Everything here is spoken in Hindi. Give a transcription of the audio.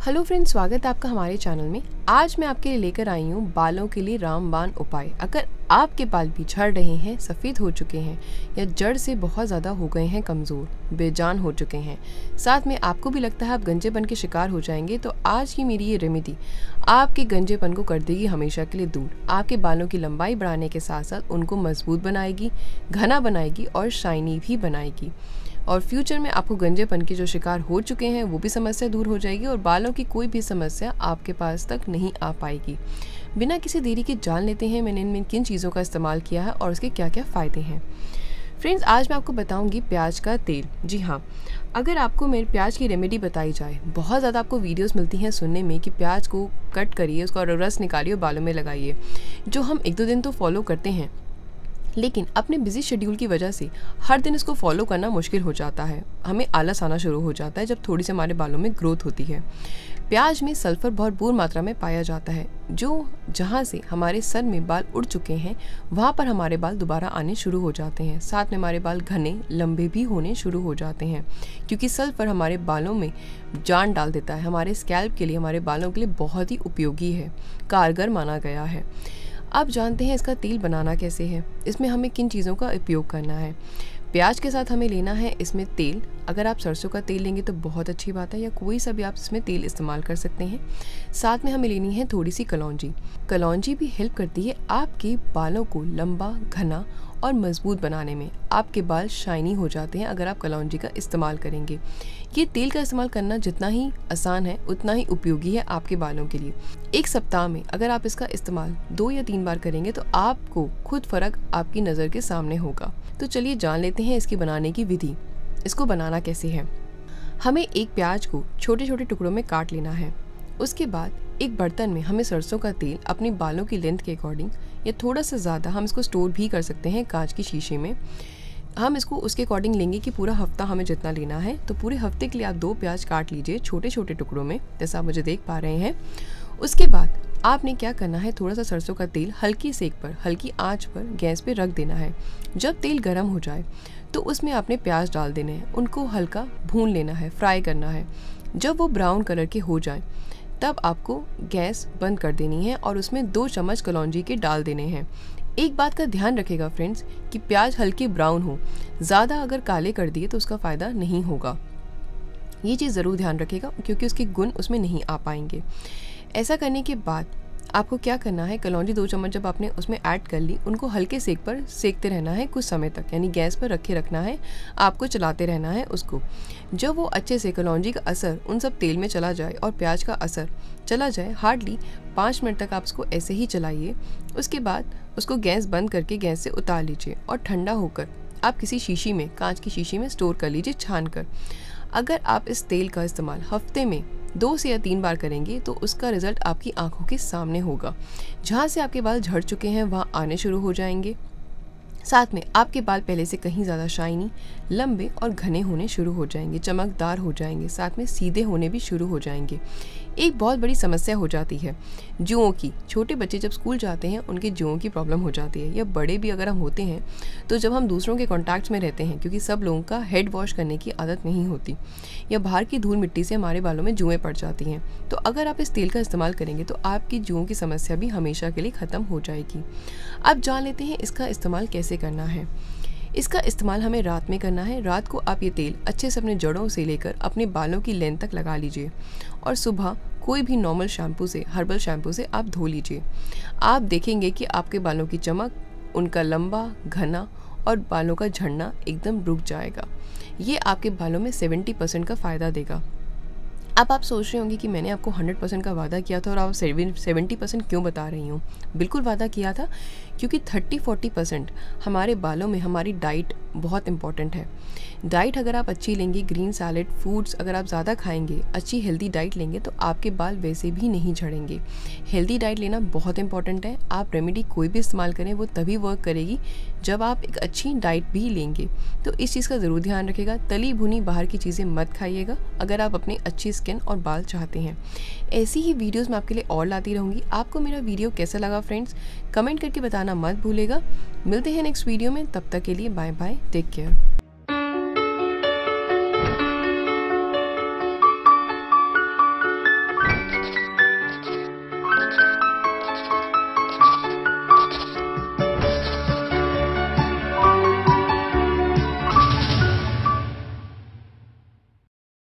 हेलो फ्रेंड्स, स्वागत है आपका हमारे चैनल में। आज मैं आपके लिए लेकर आई हूँ बालों के लिए रामबान उपाय। अगर आपके बाल भी झड़ रहे हैं, सफ़ेद हो चुके हैं, या जड़ से बहुत ज़्यादा हो गए हैं, कमज़ोर, बेजान हो चुके हैं, साथ में आपको भी लगता है आप गंजेपन के शिकार हो जाएँगे तो आज की मेरी ये रेमेडी आपके गंजेपन को कर देगी हमेशा के लिए दूर। आपके बालों की लंबाई बढ़ाने के साथ साथ उनको मज़बूत बनाएगी, घना बनाएगी और शाइनी भी बनाएगी। और फ्यूचर में आपको गंजेपन के जो शिकार हो चुके हैं, वो भी समस्या दूर हो जाएगी और बालों की कोई भी समस्या आपके पास तक नहीं आ पाएगी। बिना किसी देरी के जान लेते हैं मैंने इनमें किन चीज़ों का इस्तेमाल किया है और उसके क्या क्या फ़ायदे हैं। फ्रेंड्स आज मैं आपको बताऊँगी प्याज का तेल। जी हाँ अगर आपको मेरे प्याज की रेमेडी बताई जाए, बहुत ज़्यादा आपको वीडियोस मिलती हैं सुनने में कि प्याज को कट करिए, उसका रस निकालिए और बालों में लगाइए, जो हम एक दो दिन तो फॉलो करते हैं। लेकिन अपने बिज़ी शेड्यूल की वजह से हर दिन इसको फॉलो करना मुश्किल हो जाता है। हमें आलस आना शुरू हो जाता है जब थोड़ी सी हमारे बालों में ग्रोथ होती है। प्याज में सल्फ़र भरपूर मात्रा में पाया जाता है, जो जहाँ से हमारे सर में बाल उड़ चुके हैं, वहाँ पर हमारे बाल दोबारा आने शुरू हो जाते हैं। साथ में हमारे बाल घने, लंबे भी होने शुरू हो जाते हैं, क्योंकि सल्फ़र हमारे बालों में जान डाल देता है। हमारे स्कैल्प के लिए, हमारे बालों के लिए बहुत ही उपयोगी है। कारगर माना गया है। अब जानते हैं इसका तेल बनाना कैसे है? इसमें हमें किन चीज़ों का उपयोग करना है? प्याज के साथ हमें लेना है इसमें तेल अगर आप सरसों का तेल लेंगे तो बहुत अच्छी बात है, या कोई सा भी आप इसमें तेल इस्तेमाल कर सकते हैं। साथ में हमें लेनी है थोड़ी सी कलौजी। कलौजी भी हेल्प करती है आपके बालों को लंबा, घना और मज़बूत बनाने में। आपके बाल शाइनी हो जाते हैं अगर आप कलौजी का इस्तेमाल करेंगे। ये तेल का इस्तेमाल करना जितना ही आसान है, उतना ही उपयोगी है आपके बालों के लिए। एक सप्ताह में अगर आप इसका इस्तेमाल दो या तीन बार करेंगे तो आपको खुद फ़र्क आपकी नज़र के सामने होगा। तो चलिए जान लेते हैं इसकी बनाने की विधि। इसको बनाना कैसे है? हमें एक प्याज को छोटे छोटे टुकड़ों में काट लेना है। उसके बाद एक बर्तन में हमें सरसों का तेल अपनी बालों की लेंथ के अकॉर्डिंग या थोड़ा सा ज़्यादा हम इसको स्टोर भी कर सकते हैं कांच की शीशे में। हम इसको उसके अकॉर्डिंग लेंगे कि पूरा हफ़्ता हमें जितना लेना है। तो पूरे हफ़्ते के लिए आप दो प्याज काट लीजिए छोटे छोटे टुकड़ों में, जैसा आप मुझे देख पा रहे हैं। उसके बाद आपने क्या करना है? थोड़ा सा सरसों का तेल हल्की सेक पर, हल्की आँच पर गैस पे रख देना है। जब तेल गर्म हो जाए तो उसमें आपने प्याज डाल देने हैं। उनको हल्का भून लेना है, फ्राई करना है। जब वो ब्राउन कलर के हो जाए, तब आपको गैस बंद कर देनी है और उसमें दो चम्मच कलौजी के डाल देने हैं। एक बात का ध्यान रखेगा फ्रेंड्स कि प्याज हल्के ब्राउन हो। ज़्यादा अगर काले कर दिए तो उसका फ़ायदा नहीं होगा। ये चीज़ ज़रूर ध्यान रखेगा क्योंकि उसके गुण उसमें नहीं आ पाएँगे। ऐसा करने के बाद आपको क्या करना है? कलौजी दो चम्मच जब आपने उसमें ऐड कर ली, उनको हल्के सेक पर सेकते रहना है कुछ समय तक, यानी गैस पर रखे रखना है, आपको चलाते रहना है उसको। जब वो अच्छे से कलौजी का असर, उन सब तेल में चला जाए और प्याज का असर चला जाए हार्डली पाँच मिनट तक आप उसको ऐसे ही चलाइए। उसके बाद उसको गैस बंद करके गैस से उतार लीजिए और ठंडा होकर आप किसी शीशी में, कांच की शीशी में स्टोर कर लीजिए, छान कर। अगर आप इस तेल का इस्तेमाल हफ़्ते में दो से या तीन बार करेंगे तो उसका रिज़ल्ट आपकी आँखों के सामने होगा। जहाँ से आपके बाल झड़ चुके हैं, वहाँ आने शुरू हो जाएँगे। साथ में आपके बाल पहले से कहीं ज़्यादा शाइनी लंबे और घने होने शुरू हो जाएँगे, चमकदार हो जाएँगे। साथ में सीधे होने भी शुरू हो जाएँगे। एक बहुत बड़ी समस्या हो जाती है। जुओं की। छोटे बच्चे जब स्कूल जाते हैं, उनके जुओं की प्रॉब्लम हो जाती है। या बड़े भी अगर हम होते हैं तो जब हम दूसरों के कॉन्टैक्ट्स में रहते हैं, क्योंकि सब लोगों का हेड वॉश करने की आदत नहीं होती, या बाहर की धूल मिट्टी से हमारे बालों में जुएँ पड़ जाती हैं तो अगर आप इस तेल का इस्तेमाल करेंगे तो आपकी जुओं की समस्या भी हमेशा के लिए ख़त्म हो जाएगी। अब जान लेते हैं, इसका इस्तेमाल कैसे करना है। इसका इस्तेमाल हमें रात में करना है। रात को आप ये तेल अच्छे से अपने जड़ों से लेकर अपने बालों की लेंथ तक लगा लीजिए। और सुबह कोई भी नॉर्मल शैम्पू से हर्बल शैम्पू से आप धो लीजिए। आप देखेंगे कि आपके बालों की चमक, उनका लंबा, घना और बालों का झड़ना एकदम रुक जाएगा। ये आपके बालों में सेवेंटी परसेंट का फ़ायदा देगा। अब आप सोच रहे होंगे कि मैंने आपको हंड्रेड परसेंट का वादा किया था और आप सेवेंटी परसेंट क्यों बता रही हूँ? बिल्कुल वादा किया था, क्योंकि थर्टी फोर्टी परसेंट हमारे बालों में, हमारी डाइट बहुत इंपॉर्टेंट है। डाइट अगर आप अच्छी लेंगे ग्रीन सैलड फूड्स अगर आप ज़्यादा खाएँगे, अच्छी हेल्दी डाइट लेंगे तो आपके बाल वैसे भी नहीं झड़ेंगे। हेल्दी डाइट लेना बहुत इंपॉर्टेंट है। आप रेमेडी कोई भी इस्तेमाल करें, वो तभी वर्क करेगी जब आप एक अच्छी डाइट भी लेंगे। तो इस चीज़ का ज़रूर ध्यान रखेगा तली भुनी बाहर की चीज़ें मत खाइएगा, अगर आप अपनी अच्छी स्किन और बाल चाहते हैं। ऐसी ही वीडियोज़ मैं आपके लिए और लाती रहूँगी। आपको मेरा वीडियो कैसा लगा फ्रेंड्स कमेंट करके बताना मत भूलेगा मिलते हैं नेक्स्ट वीडियो में। तब तक के लिए बाय बाय Take care.